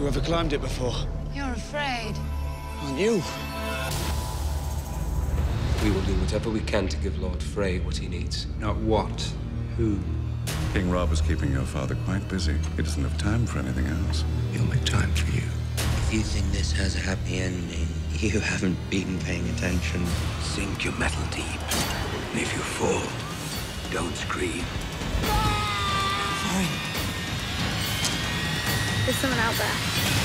You ever climbed it before? You're afraid. Aren't you? We will do whatever we can to give Lord Frey what he needs. Not what, who. King Robb is keeping your father quite busy. He doesn't have time for anything else. He'll make time for you. If you think this has a happy ending, you haven't been paying attention. Sink your metal deep. And if you fall, don't scream. There's someone out there.